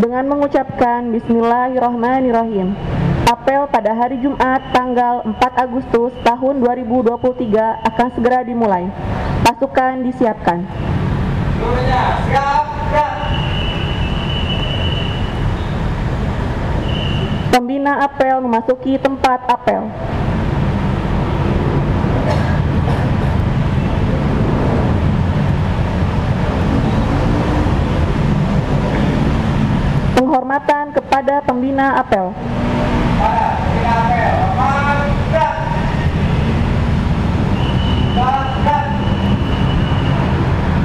dengan mengucapkan Bismillahirrahmanirrahim. Apel pada hari Jumat tanggal 4 Agustus tahun 2023 akan segera dimulai. Pasukan disiapkan. Pembina apel memasuki tempat apel. Penghormatan kepada pembina apel.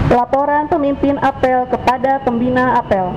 Laporan pemimpin apel kepada pembina apel.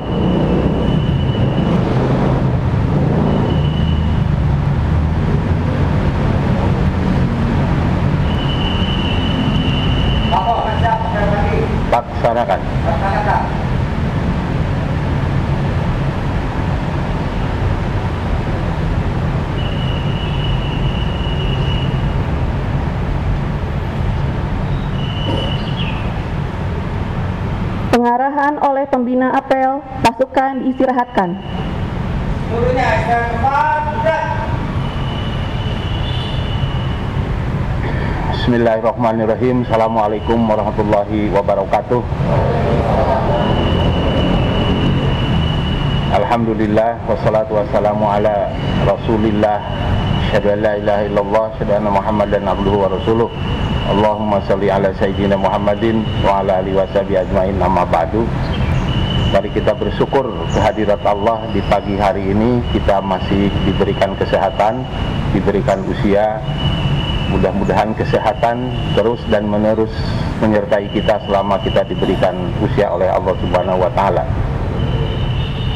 Oleh pembina apel, pasukan diistirahatkan. Bismillahirrahmanirrahim. Assalamualaikum warahmatullahi wabarakatuh. Alhamdulillah wassalatu wassalamu ala Rasulillah. Asyhadu an la ilaha illallah, anna Muhammadan abduhu wa rasuluh. Allahumma salli ala sayyidina Muhammadin wa ala alihi washabihi ajmain amma ba'du. Mari kita bersyukur kehadirat Allah di pagi hari ini kita masih diberikan kesehatan, diberikan usia, mudah-mudahan kesehatan terus dan menerus menyertai kita selama kita diberikan usia oleh Allah Subhanahu wa taala.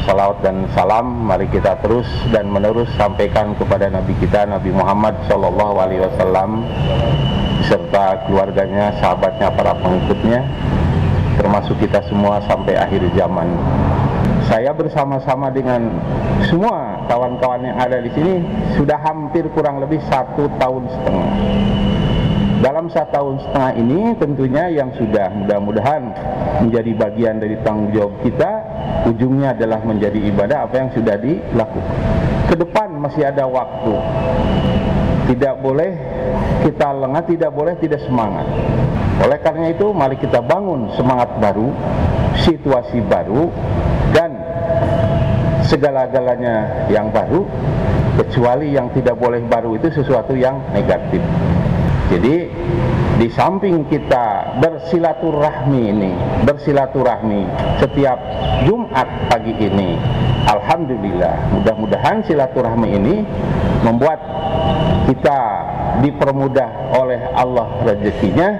Salawat dan salam mari kita terus dan menerus sampaikan kepada Nabi kita Nabi Muhammad Shallallahu alaihi wasallam serta keluarganya, sahabatnya, para pengikutnya termasuk kita semua sampai akhir zaman. Saya bersama-sama dengan semua kawan-kawan yang ada di sini sudah hampir kurang lebih satu tahun setengah. Dalam satu tahun setengah ini tentunya yang sudah mudah-mudahan menjadi bagian dari tanggung jawab kita ujungnya adalah menjadi ibadah apa yang sudah dilakukan. Ke depan masih ada waktu. Tidak boleh kita lengah, tidak boleh tidak semangat. Oleh karena itu mari kita bangun semangat baru, situasi baru dan segala-galanya yang baru kecuali yang tidak boleh baru itu sesuatu yang negatif. Jadi di samping kita bersilaturahmi ini, bersilaturahmi setiap Jumat pagi ini, alhamdulillah, mudah-mudahan silaturahmi ini membuat kita dipermudah oleh Allah rezekinya,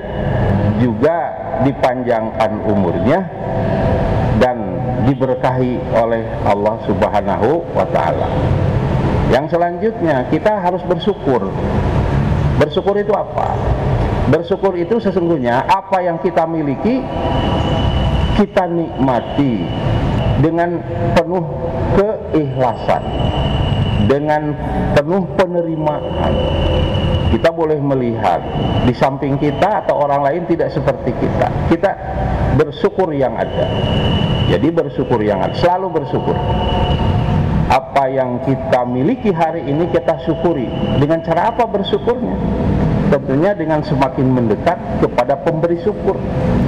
juga dipanjangkan umurnya dan diberkahi oleh Allah Subhanahu wa taala. Yang selanjutnya kita harus bersyukur. Bersyukur itu apa? Bersyukur itu sesungguhnya apa yang kita miliki kita nikmati dengan penuh keikhlasan, dengan penuh penerimaan. Kita boleh melihat di samping kita atau orang lain tidak seperti kita. Kita bersyukur yang ada. Jadi bersyukur yang ada, selalu bersyukur. Apa yang kita miliki hari ini kita syukuri. Dengan cara apa bersyukurnya? Tentunya dengan semakin mendekat kepada pemberi syukur.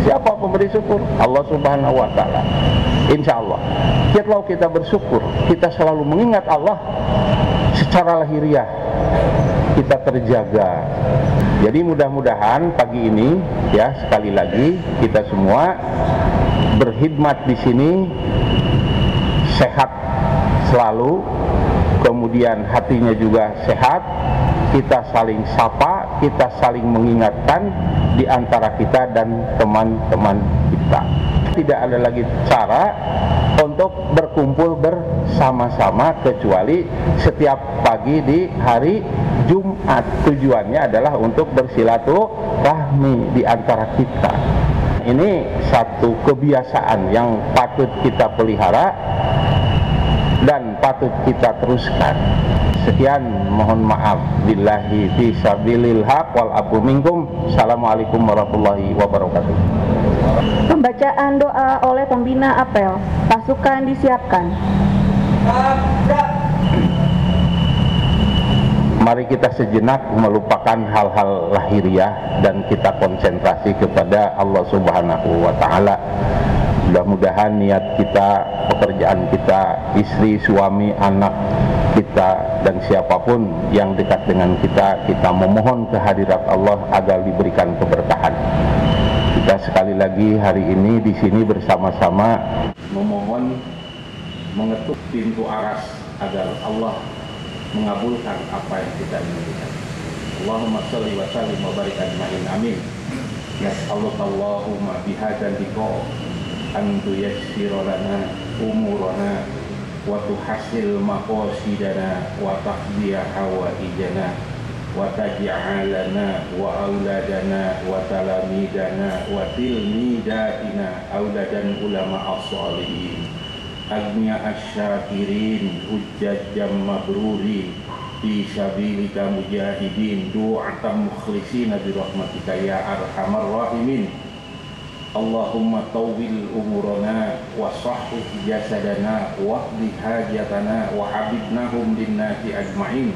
Siapa pemberi syukur? Allah Subhanahu wa taala. Insya Allah. Kalau kita bersyukur, kita selalu mengingat Allah secara lahiriah kita terjaga. Jadi mudah-mudahan pagi ini ya sekali lagi kita semua berkhidmat di sini sehat selalu, kemudian hatinya juga sehat, kita saling sapa, kita saling mengingatkan di antara kita dan teman-teman kita. Tidak ada lagi cara untuk berkumpul bersama-sama kecuali setiap pagi di hari Jumat. Tujuannya adalah untuk bersilaturahmi di antara kita. Ini satu kebiasaan yang patut kita pelihara patut kita teruskan. Sekian mohon maaf billahi fi sabilil haq wal afu minkum. Assalamualaikum warahmatullahi wabarakatuh. Pembacaan doa oleh pembina apel. Pasukan disiapkan. Mari kita sejenak melupakan hal-hal lahiriah dan kita konsentrasi kepada Allah Subhanahu wa taala. Mudah-mudahan niat kita, pekerjaan kita, istri, suami, anak kita dan siapa pun yang dekat dengan kita, kita memohon kehadirat Allah agar diberikan keberkahan. Kita sekali lagi hari ini di sini bersama-sama memohon mengetuk pintu aras agar Allah mengabulkan apa yang kita inginkan. Allahumma salli wa sallim wa barik ajma'in amin. Nas'aluka Allahumma bihadan liqa an tuyassira lana umurana wa tuhasil maqasidana wa taqdiya hawaijana wa taj'alana wa auladana wa talamidana wa tilmidatina auladan ulama as-salihin. Agniya asyakirin hujjajam mabrurin fi sabilika mujahidin du'atan mukhlisina bi ya arhamar rahimin Allahumma tawwil umurana wa sahih jasadana wa hajatana wa habibnahum linnati ajma'in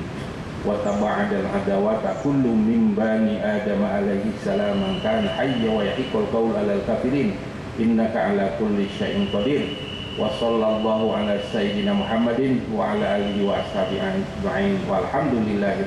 wa taba'adal adawata kullu min bani adam alaihi salam kan hayya wa yahiqul qawl alal kafirin innaka ala kulli syai'in qadir wa sallallahu ala sayyidina Muhammadin wa ala alihi wa ashabihi ajma'in walhamdulillahi